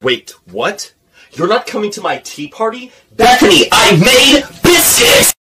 Wait, what? You're not coming to my tea party? Bethany, I made!